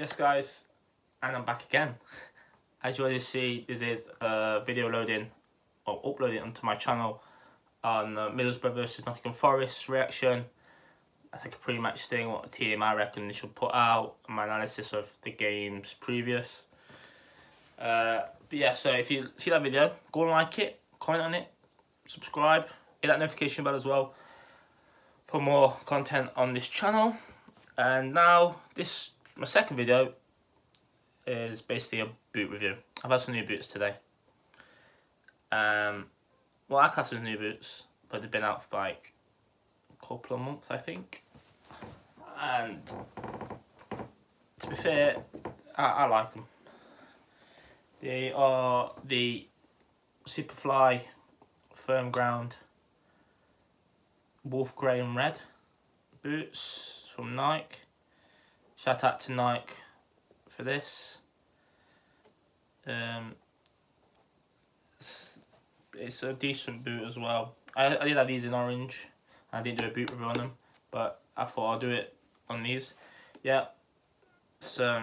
yes guys, and I'm back again. As you already see, there's a video loading or uploading onto my channel on the Middlesbrough versus Nottingham Forest reaction. I think a pre-match thing, what the team I reckon they should put out, my analysis of the games previous. Uh, but yeah, so if you see that video, go and like it, comment on it, subscribe, hit that notification bell as well for more content on this channel. And now, this my second video is basically a boot review. I've had some new boots today. Um, well, I class as new boots, but they've been out for like a couple of months, I think. And to be fair, I, I like them. They are the Superfly Firm Ground Wolf Grey and Red boots from Nike. Shout out to Nike for this. Um, it's, it's a decent boot as well. I, I did have these in orange. I didn't do a boot review on them, but I thought I'll do it on these. Yeah. So,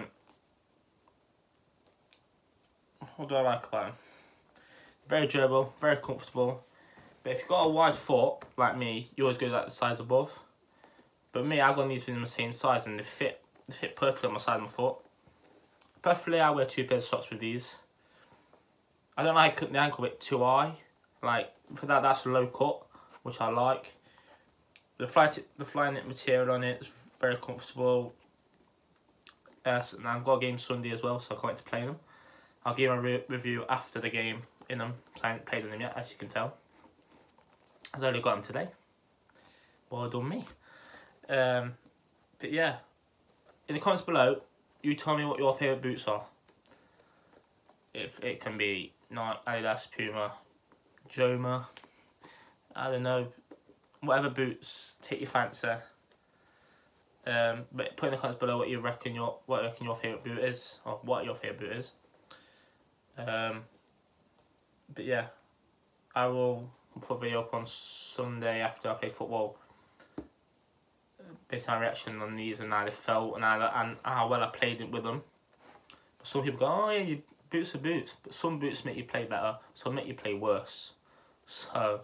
what do I like about them? Very durable, very comfortable. But if you've got a wide foot, like me, you always go like the size above. But me, I've got these in the same size and they fit, fit perfectly on my side of my foot. Preferably, I wear two pairs of socks with these. I don't like the ankle bit too high. Like, for that, that's low cut, which I like. The fly, the Flyknit material on it is very comfortable. Yes, and I've got a game Sunday as well, so I can't wait to play them. I'll give a re review after the game in them, so I haven't played them yet, as you can tell. I've only got them today. Well done me. Um, but yeah, in the comments below, you tell me what your favourite boots are. If it can be Nike, Adidas, Puma, Joma, I don't know, whatever boots take your fancy. Um, but put in the comments below what you reckon your what you reckon your favourite boot is, or what your favourite boot is. Um, but yeah, I will put a video up on Sunday after I play football. Based on reaction on these and how they felt and how, and how well I played it with them. Some people go, oh yeah, boots are boots. But some boots make you play better, some make you play worse. So,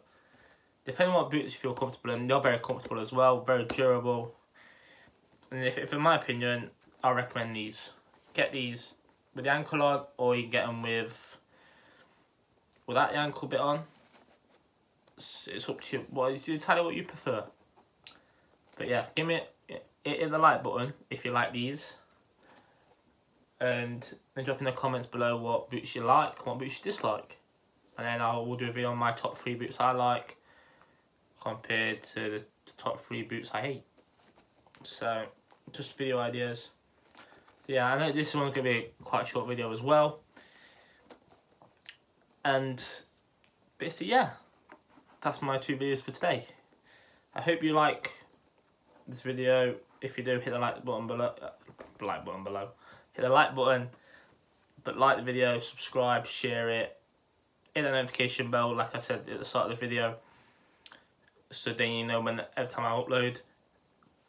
depending on what boots you feel comfortable in, they're very comfortable as well, very durable. And if, if in my opinion, I recommend these. Get these with the ankle on, or you can get them with without the ankle bit on it's, it's up to you. Well, it's entirely what you prefer. But yeah, give me it in the like button if you like these. And then drop in the comments below what boots you like what boots you dislike. And then I will do a video on my top three boots I like compared to the top three boots I hate. So, just video ideas. Yeah, I know this one's going to be a quite a short video as well. And basically, yeah that's my two videos for today. I hope you like this video. If you do, hit the like button below. Uh, like button below. Hit the like button. But like the video, subscribe, share it. Hit the notification bell, like I said at the start of the video. So then you know when every time I upload.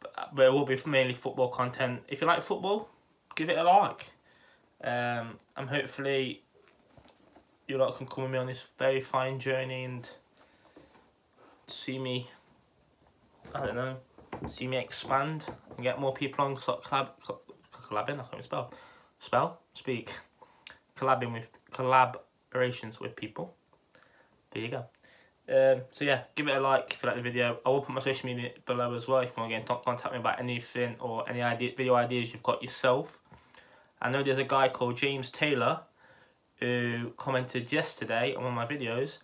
But, but it will be mainly football content. If you like football, give it a like. Um, and hopefully you lot can come with me on this very fine journey and see me, I don't know, see me expand and get more people on sort of collab, collabing, I can't even spell, spell, speak, collabing with, collaborations with people. There you go. Um, so yeah, give it a like if you like the video. I will put my social media below as well if you want to get in contact me about anything or any idea, video ideas you've got yourself. I know there's a guy called James Taylor who commented yesterday on one of my videos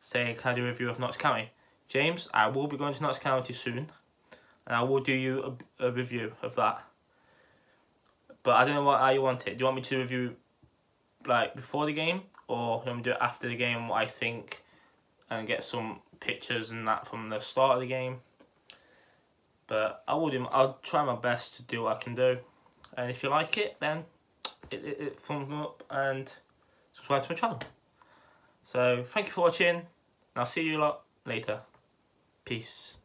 saying can I do a review of Notts County. James, I will be going to Notts County soon, and I will do you a, a review of that. But I don't know what how you want it. Do you want me to review like before the game, or do you want me to do it after the game? What I think, and get some pictures and that from the start of the game. But I will do. I'll try my best to do what I can do, and if you like it, then it, it, it thumbs up and subscribe to my channel. So thank you for watching, and I'll see you a lot later. Peace.